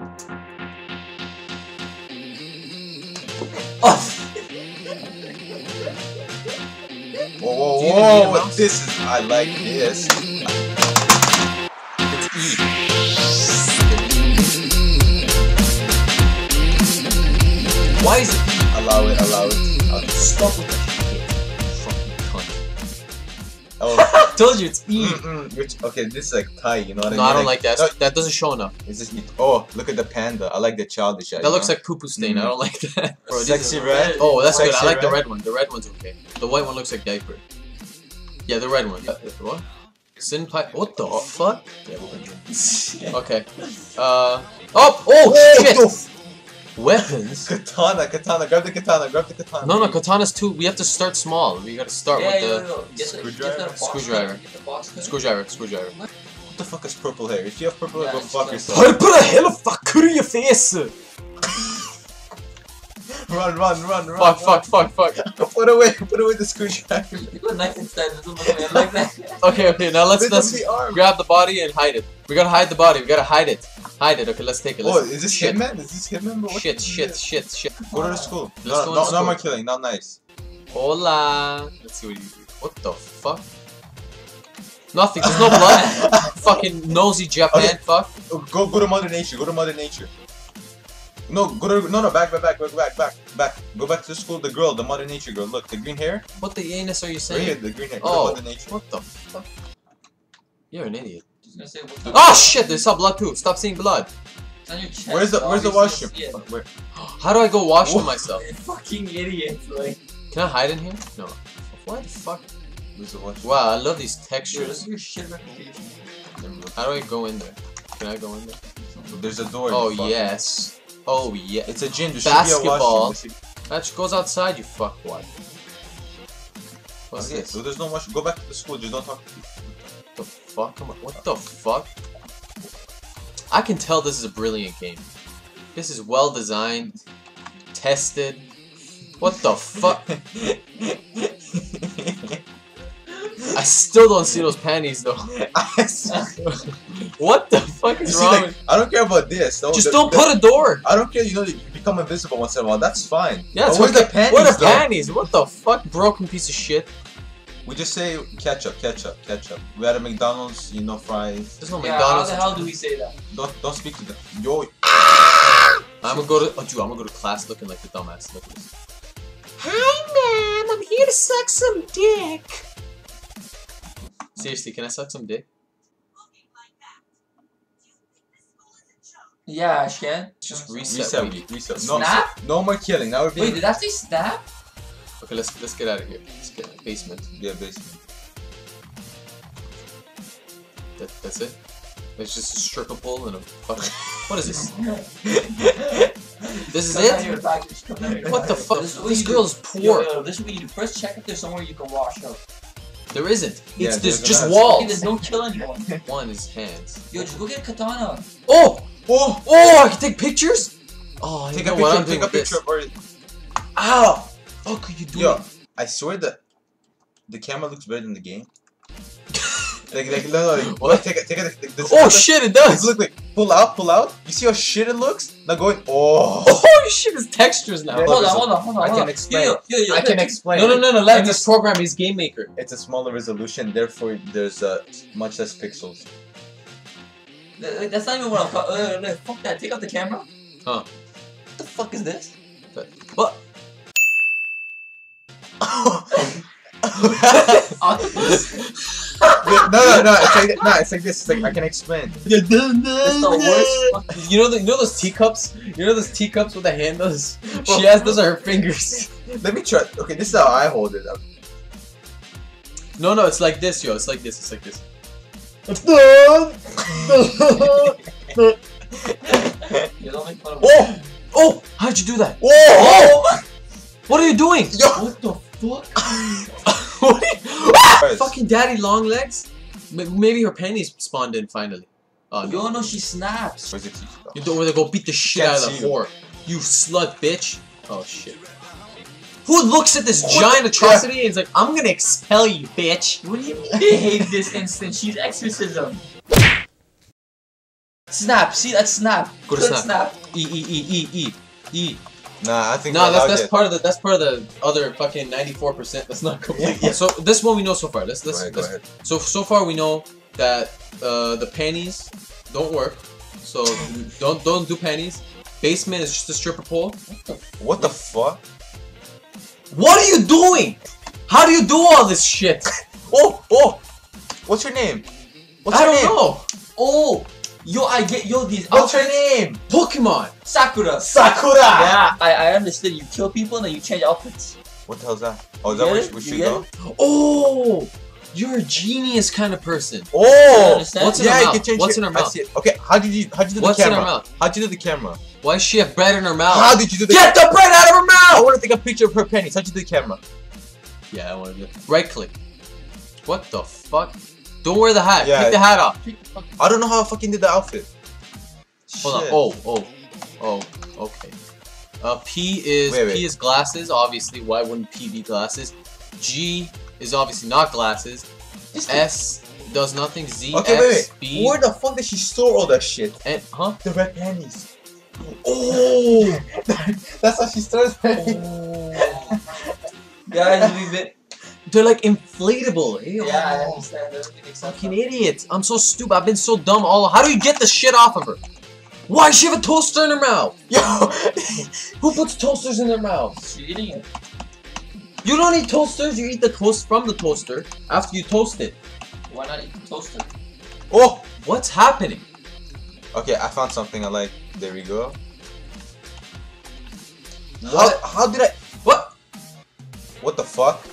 Oh. Whoa, whoa, whoa! whoa. This is I like this. Why is it? Allow it, allow it. Allow. Stop with the shit, fucking cunt. Oh. Told you it's E. mm-mm. Which, okay, this is like Thai, you know what I mean? No, mean? I don't like that. No, That doesn't show enough. it's just, oh, look at the panda. I like the childish. That looks like poo poo stain. I don't like that. Bro, Sexy is- red. Oh, that's good. I Sexy like the red. red one. The red one's okay. The white one looks like diaper. Yeah, the red one. Uh, what? Sin pipe. What the fuck? Yeah, we're gonna Okay. Uh. Oh! Oh! shit! Weapons? Katana, katana, grab the katana, grab the katana. No, no, katana's too. We have to start small. We gotta start Yeah, with yeah, the no, no. Get Screwdriver? Get the Screwdriver. Get the screwdriver. Screwdriver. What the fuck is purple hair? If you have purple hair, Yeah, go fuck like- yourself. put a hell of fucker in your face! Run, run, run, run. Fuck, fuck, fuck, fuck. fuck. Put away, put away the screwdriver. You put a knife inside. It like- like that. Okay, okay, now let's let's the arm. grab the body and hide it. We gotta hide the body. We gotta hide it. Hide it. Okay, let's take it. Oh, Let's, is this shit. Hitman? Is this Hitman? What Shit, shit, shit, shit. Go to the school. Let's no, go no, to no more killing. Not nice. Hola. Let's see what you. do. What the fuck? Nothing. There's no blood. Fucking nosy Japan. Okay. Fuck. Oh, Go, go to Mother Nature. Go to Mother Nature. No, go to no, no, back, back, back, back, back, back, back. Go back to the school. The girl, the Mother Nature girl. Look, the green hair. What the anus are you Right saying? here, the green hair. Oh. Mother Nature. What the fuck? You're an idiot. Gonna say, what the Oh shit! They saw blood too. Stop seeing blood. It's on your chest. Where's the Where's the washroom? Where? How do I go wash Whoa. myself? Fucking idiot. Like, Can I hide in here? No. Why the fuck? Where's the washroom? Wow, I love these textures. is your shit reputation. How do I go in there? Can I go in there? There's a door. Oh yes. Oh yeah. It's a gym. There should Basketball. be a. That goes outside, you fuckwad. What's Okay, this? so there's no washroom. Go back to the school. Just don't talk. Fuck? Am I- What the fuck? I can tell this is a brilliant game. This is well designed, tested. What the fuck? I still don't see those panties though. What the fuck is see, wrong? like, I don't care about this. No, Just the- don't the- put a door. I don't care. You know, you become invisible once in a while. That's fine. Yeah, But it's where's the panties? Where are the though? panties? What the fuck, broken piece of shit? We just say ketchup, ketchup, ketchup. We had a McDonald's, you know, fries. There's no Yeah, how McDonald's. the hell do we say that? Don't don't speak to them. Yo, I'm gonna go to. Oh, dude, I'm gonna go to class looking like the dumbass. Look at this. Hi, ma'am. I'm here to suck some dick. Seriously, can I suck some dick? Yeah, Ashken. Just reset. reset, we- week, reset. No, Snap? no more killing. Now we're being Wait, did that say snap? Okay, let's let's get out of here. Let's get basement. yeah, basement. That, that's it. It's just a stripper pole and a fuck. What is this? This is it? here, package. Come down here, What the fuck? This is This you do. girl is Yo, poor. yo, this is what you do. First, check if there's somewhere you can wash up. There isn't. Yeah, It's there's there's just an Okay, there's no killing anyone. One is hands. Yo, just go get a katana. Oh! Oh, Oh! I can take pictures. Oh, take you a picture. I'm doing Take a with this. picture. Or, Ow! How could you do yo, it? I swear that the camera looks better than the game. like, like, no, no, like, What? Take a, take a, like, this Oh shit! It does. Look, like, pull out, pull out. You see how shit it looks? Now going, oh. Oh shit! It's textures now. Yeah. Hold on, hold on, hold on. I can explain. Yo, yo, yo, yo, I can explain. No, no, no, no. Let this program is Game Maker. It's a smaller resolution, therefore there's uh, much less pixels. That's not even what I'm. Uh, uh, fuck that. Take out the camera. Huh. What the fuck is this? What? Octopus. no, no, no. It's like no, it's like this. It's like I can explain. That's the worst. You know, the, you know those teacups. You know those teacups with the handles. She has those are her fingers. Let me try. Okay, this is how I hold it up. No, no, it's like this, yo. It's like this. It's like this. You don't make fun of Oh, oh! How'd you do that? Whoa! What are you doing? Yo! What the fuck? what you? Fucking daddy long legs. Maybe her panties spawned in finally. Oh Yo, no! no, she snaps. Where's the key? You don't want to go beat the shit out of see the you. whore. You slut bitch. Oh shit. Who looks at this What giant the- atrocity and is like, I'm gonna expel you, bitch? What do you mean they hate this instant? She's exorcism. Snap. See, that's snap. Go to Click snap. snap. E E E E E E Nah, I think No, we're that's that's part of the that's part of the other fucking ninety four percent that's not complete. Yeah. So this one we know so far. Let's let's, ahead, let's so so far we know that uh, the panties don't work. So don't don't do panties. Basement is just a stripper pole. What the fuck? What are you doing? How do you do all this shit? Oh, oh! What's your name? What's I your don't name? know. Oh, yo, I get yo these What's your outfits. name? Pokemon. Sakura. Sakura! Yeah, I, I understood. You kill people and then you change outfits. What the hell's that? Oh, is You that where get we it? should go? Oh, you're a genius kind of person. Oh! understand? What's in yeah, her you mouth? can change What's it. in her I mouth? see it. Okay, how did you how did you do What's the in her camera? mouth? How did you do the camera? Why does she have bread in her mouth? How did you do the Get the bread out of her mouth! I want to take a picture of her panties. How'd you do the camera? Yeah, I want to do. Right click. What the fuck? Don't wear the hat. Yeah. Take the hat off. I don't know how I fucking did the outfit. Hold on. Oh, oh, oh. Okay. Uh, P is Wait, wait. P is glasses. Obviously, why wouldn't P be glasses? G is obviously not glasses. S does nothing. Z Okay, X, wait, wait. B, Where the fuck did she store all that shit? and huh? The red panties. Oh! That's how she stores pennies. Guys, we've been. They're like inflatable. Ew. Yeah, I understand. Everything Fucking idiot. I'm so stupid. I've been so dumb all. How do you get the shit off of her? Why does she have a toaster in her mouth? Yo! Who puts toasters in their mouth? You're eating it. You don't eat toasters. You eat the toast from the toaster after you toast it. Why not eat the toaster? oh! What's happening? Okay, I found something I like. There we go. What? How, how did I. What? What the fuck?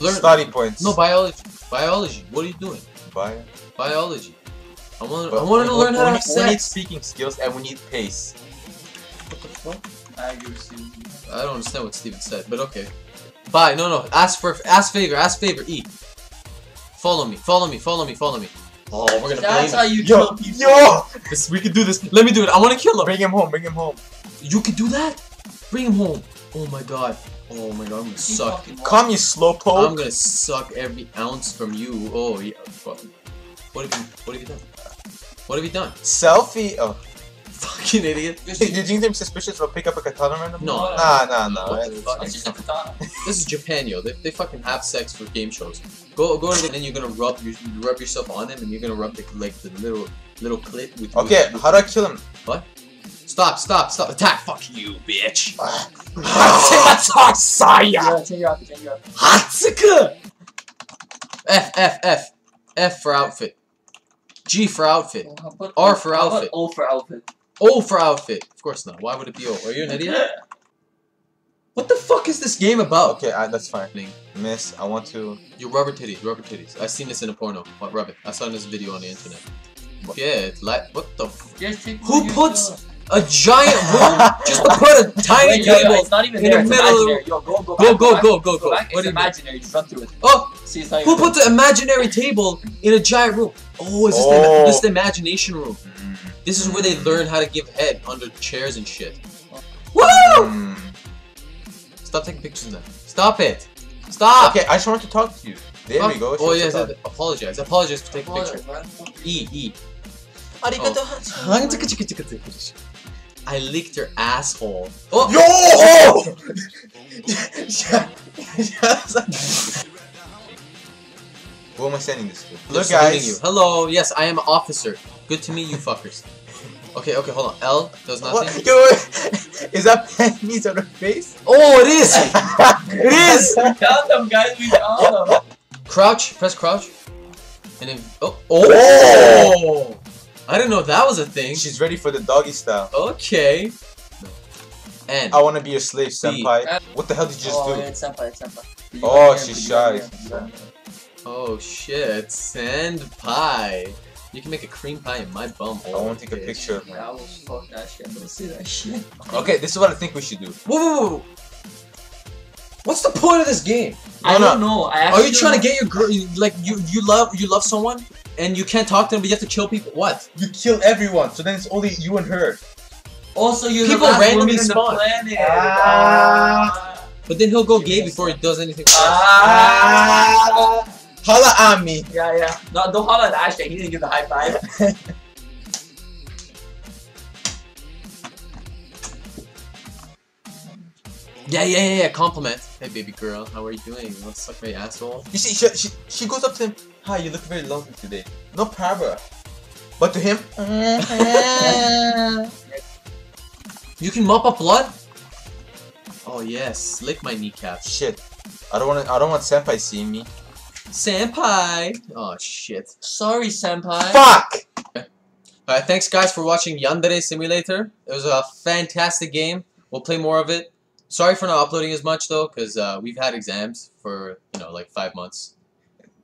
Learn. Study points. No biology. Biology. What are you doing? Bio. Biology. I want. I want to learn we, how to we have need, we need speaking skills and we need pace. What the fuck? I agree with you. I don't understand what Steven said, but okay. Bye. No, no. Ask for. Ask favor. Ask favor. E. Follow me. Follow me. Follow me. Follow me. Oh, we're gonna That's blame. how you Yo! kill people. Yo! This, we can do this. Let me do it. I want to kill him. Bring him home, bring him home. You can do that? Bring him home. Oh my god. Oh my god, I'm gonna Keep suck. fucking Come, you slowpoke. I'm gonna suck every ounce from you. Oh yeah. Fuck. What have you what have you done? What have you done? Selfie. Oh. Fucking idiot. Just- Did you think them suspicious will pick up a katana randomly? No. Nah, nah, nah. What the It's- fuck? It's just a katana. This is Japan, yo. They, they fucking have sex for game shows. Go go to the, then you're gonna rub your, you rub yourself on them and you're gonna rub the like the little little clit with Okay, with- how do I kill him? Stop, stop, stop. Attack. Fuck you, bitch. Saya! Yeah, change your outfit, change your outfit. Hatsuka! F, F, F. F for outfit. G for outfit. Well, how R for how outfit. O for outfit. O for outfit. Of course not. Why would it be O? Are you an idiot? What the fuck is this game about? Okay, uh, that's fine. Miss, I want to. Your rubber titties, rubber titties. I seen this in a porno. What rub it? I saw this video on the internet. Yeah, it's like what the f- Just take Who puts yours. A giant room just to put a tiny Wait, yo, yo, table? it's not even in there. the it's middle of the- imaginary. Yo, go, go, Go, back, go, back, go, go, go. back. What It's do you mean? imaginary. Just run through it. Oh, See, it's not who put the imaginary table in a giant room? Oh, is this the Oh. this is the imagination room? This is where they learn how to give head under chairs and shit. Woo! Mm. Stop taking pictures of that. Stop it. Stop. Okay, I just wanted to talk to you. There we go. Oh Shut yes, up. yes, apologize. Apologize for taking a picture. E E. Arigato. I licked your asshole. Oh, Yo! Who am I sending this to? They're Look, saluting guys. You. Hello. Yes, I am an officer. Good to meet you, fuckers. Okay, okay, hold on. L does nothing. What? Yo, is that pennies on her face? Oh, it is. it is. We found them, guys. We found them. Crouch. Press crouch. And then oh Oh! oh. I didn't know that was a thing. She's ready for the doggy style. Okay. And I want to be your slave, senpai. Uh, what the hell did you just oh, do? yeah, it's senpai, it's senpai. You Oh, she's shy, here, she's you got shy. here. Oh shit. Sand pie. You can make a cream pie in my bum. I want to take a picture. Yeah, I will fuck that shit. Don't say that shit. Okay, this is what I think we should do. Whoa, whoa, whoa. What's the point of this game? I No, don't know. I Are you trying to get your girl? Like you, you love, you love someone, and you can't talk to them, but you have to kill people. What? You kill everyone, so then it's only you and her. Also, you're People the last randomly woman in the spawn. planet. Ah. But then he'll go gay before he does anything. Ah. Holla at me. Yeah, yeah. No, don't holla at Ashley. He didn't give the high five. Yeah, yeah, yeah, yeah. Compliment. Hey, baby girl, how are you doing? You want to suck my asshole? You see, she, she, she goes up to him. Hi, you look very lovely today. No problem. But to him, You can mop up blood? Oh yes, lick my kneecap. shit. I don't want. I don't want senpai seeing me. Senpai! Oh shit. Sorry, senpai. Fuck. Alright, thanks guys for watching Yandere Simulator. It was a fantastic game. We'll play more of it. Sorry for not uploading as much though, because uh, we've had exams for, you know, like five months.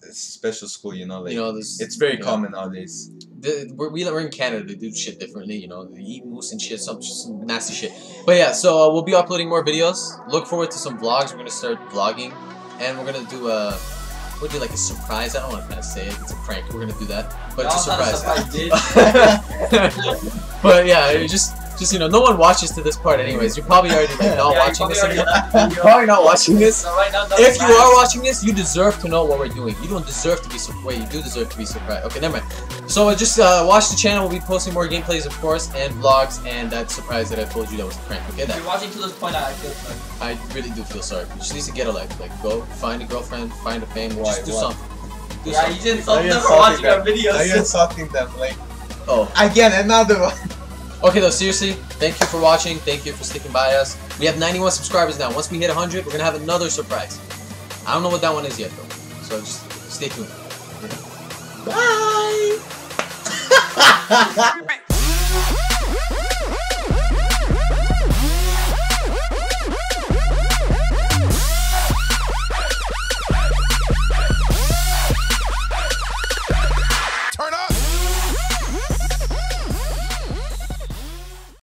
It's special school, you know. Like You know, this- it's very common nowadays. The, we're, we- we're in Canada, they do shit differently, you know, they eat moose and shit, some, some nasty shit. But yeah, so uh, we'll be uploading more videos. Look forward to some vlogs. We're gonna start vlogging, and we're gonna do a, we'll do like a surprise. I don't want to say it. It's a prank. We're gonna do that, but it's a No, it's not surprise. but yeah, it just, just you know, no one watches to this part, anyways. You're probably already like not Yeah, watching this probably anymore. already- You're probably not watching this. So right now, If you are watching this, you deserve to know what we're doing. You don't deserve to be surprised. wait. You do deserve to be surprised. Okay, never mind. So uh, just uh, watch the channel. We'll be posting more gameplays, of course, and vlogs, and that surprise that I told you that was a prank. Okay, If that you're watching to this point, I feel sorry. I really do feel sorry. You just need to get a life. Like, go find a girlfriend, find a fame, Why? just do Why? something. Do Yeah, something. you didn't stop you're them for watching our insulting Now you're insulting them. Like Oh, again, another one. Okay though. Seriously, thank you for watching. Thank you for sticking by us. We have 91 subscribers now. Once we hit 100, we're gonna have another surprise. I don't know what that one is yet though. So just stay tuned. Bye.